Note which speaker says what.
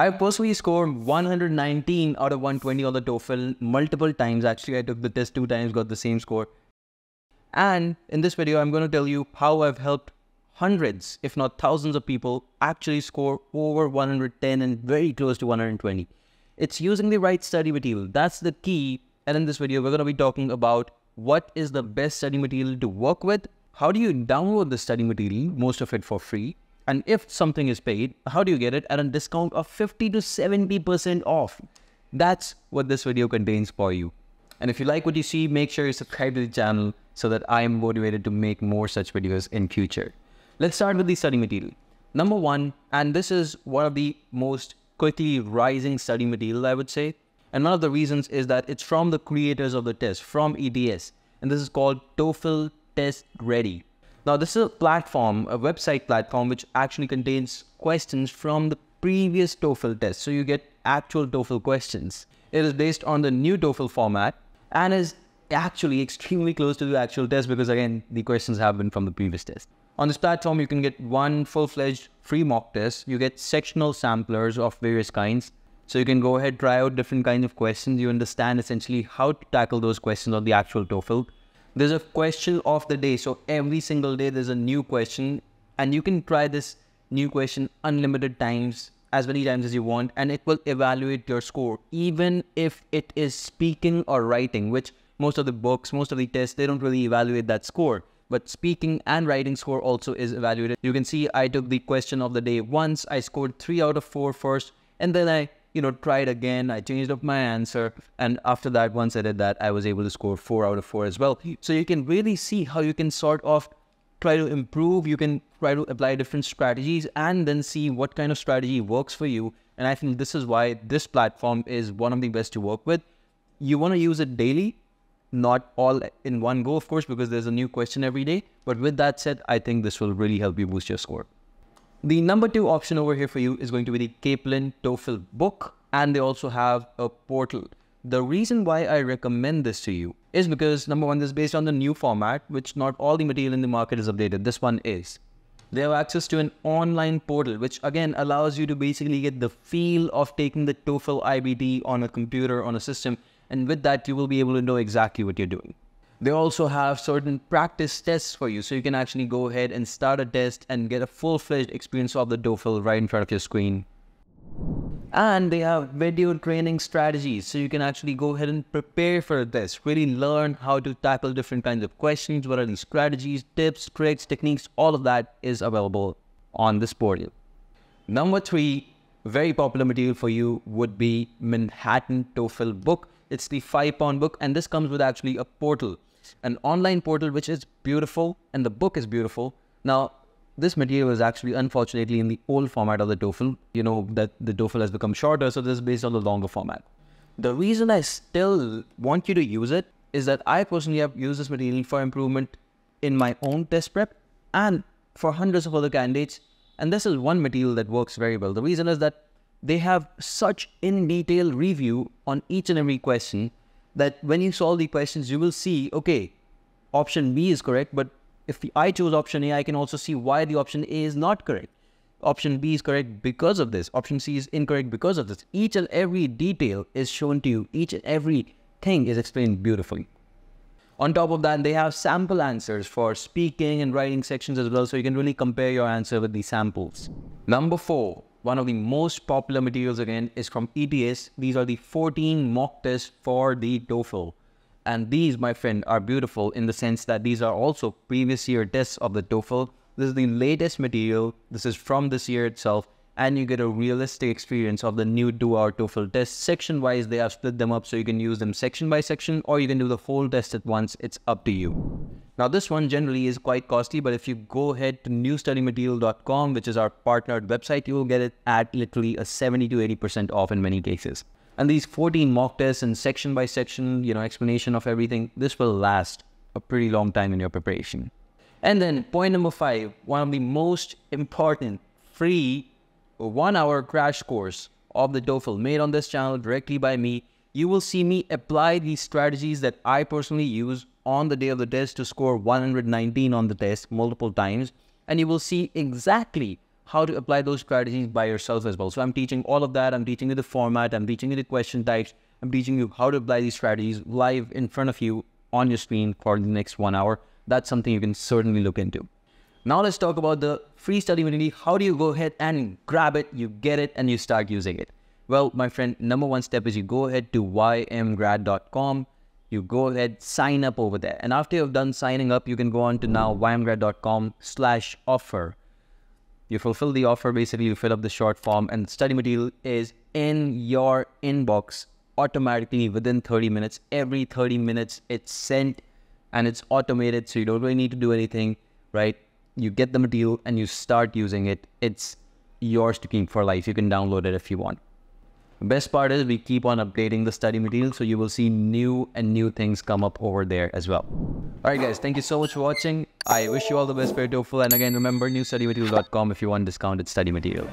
Speaker 1: I've personally scored 119 out of 120 on the TOEFL multiple times. Actually, I took the test two times, got the same score. And in this video, I'm going to tell you how I've helped hundreds, if not thousands of people actually score over 110 and very close to 120. It's using the right study material. That's the key. And in this video, we're going to be talking about what is the best study material to work with, how do you download the study material, most of it for free, and if something is paid, how do you get it at a discount of 50 to 70% off? That's what this video contains for you. And if you like what you see, make sure you subscribe to the channel so that I am motivated to make more such videos in future. Let's start with the study material. Number one, and this is one of the most quickly rising study material, I would say. And one of the reasons is that it's from the creators of the test, from ETS. And this is called TOEFL Test Ready. Now, this is a platform, a website platform, which actually contains questions from the previous TOEFL test. So you get actual TOEFL questions. It is based on the new TOEFL format and is actually extremely close to the actual test because again, the questions have been from the previous test. On this platform, you can get one full-fledged free mock test. You get sectional samplers of various kinds. So you can go ahead, try out different kinds of questions. You understand essentially how to tackle those questions on the actual TOEFL there's a question of the day. So every single day there's a new question. And you can try this new question unlimited times as many times as you want and it will evaluate your score even if it is speaking or writing which most of the books most of the tests they don't really evaluate that score. But speaking and writing score also is evaluated. You can see i took the question of the day once. I scored 3 out of 4 first and then i you know, tried again. I changed up my answer. And after that, once I did that, I was able to score four out of four as well. So you can really see how you can sort of try to improve. You can try to apply different strategies and then see what kind of strategy works for you. And I think this is why this platform is one of the best to work with. You want to use it daily, not all in one go, of course, because there's a new question every day. But with that said, I think this will really help you boost your score. The number two option over here for you is going to be the Kaplan TOEFL book and they also have a portal. The reason why I recommend this to you is because number one, this is based on the new format, which not all the material in the market is updated. This one is. They have access to an online portal, which again allows you to basically get the feel of taking the TOEFL IBT on a computer, on a system. And with that, you will be able to know exactly what you're doing. They also have certain practice tests for you. So you can actually go ahead and start a test and get a full-fledged experience of the TOEFL right in front of your screen. And they have video training strategies. So you can actually go ahead and prepare for this, really learn how to tackle different kinds of questions, what are the strategies, tips, tricks, techniques, all of that is available on this portal. Number three, very popular material for you would be Manhattan TOEFL book. It's the five pound book and this comes with actually a portal an online portal which is beautiful and the book is beautiful. Now, this material is actually unfortunately in the old format of the TOEFL. You know that the TOEFL has become shorter, so this is based on the longer format. The reason I still want you to use it is that I personally have used this material for improvement in my own test prep and for hundreds of other candidates. And this is one material that works very well. The reason is that they have such in detail review on each and every question that when you solve the questions, you will see, okay, option B is correct, but if I choose option A, I can also see why the option A is not correct. Option B is correct because of this. Option C is incorrect because of this. Each and every detail is shown to you. Each and every thing is explained beautifully. On top of that, they have sample answers for speaking and writing sections as well, so you can really compare your answer with the samples. Number four, one of the most popular materials again is from ETS. These are the 14 mock tests for the TOEFL. And these, my friend, are beautiful in the sense that these are also previous year tests of the TOEFL. This is the latest material. This is from this year itself. And you get a realistic experience of the new two-hour TOEFL test. Section-wise, they have split them up so you can use them section by section or you can do the whole test at once. It's up to you. Now this one generally is quite costly, but if you go ahead to newstudymaterial.com, which is our partnered website, you will get it at literally a 70 to 80% off in many cases. And these 14 mock tests and section by section, you know, explanation of everything, this will last a pretty long time in your preparation. And then point number five, one of the most important free one hour crash course of the TOEFL made on this channel directly by me. You will see me apply these strategies that I personally use on the day of the test to score 119 on the test multiple times and you will see exactly how to apply those strategies by yourself as well. So I'm teaching all of that. I'm teaching you the format. I'm teaching you the question types. I'm teaching you how to apply these strategies live in front of you on your screen for the next one hour. That's something you can certainly look into. Now let's talk about the free study material. How do you go ahead and grab it, you get it, and you start using it? Well, my friend, number one step is you go ahead to ymgrad.com. You go ahead, sign up over there. And after you've done signing up, you can go on to now ymgrad.com slash offer. You fulfill the offer, basically you fill up the short form and the study material is in your inbox automatically within 30 minutes. Every 30 minutes it's sent and it's automated so you don't really need to do anything, right? You get the material and you start using it. It's yours to keep for life. You can download it if you want. Best part is we keep on updating the study material, so you will see new and new things come up over there as well. Alright guys, thank you so much for watching. I wish you all the best for TOEFL and again remember newstudymaterial.com if you want discounted study material.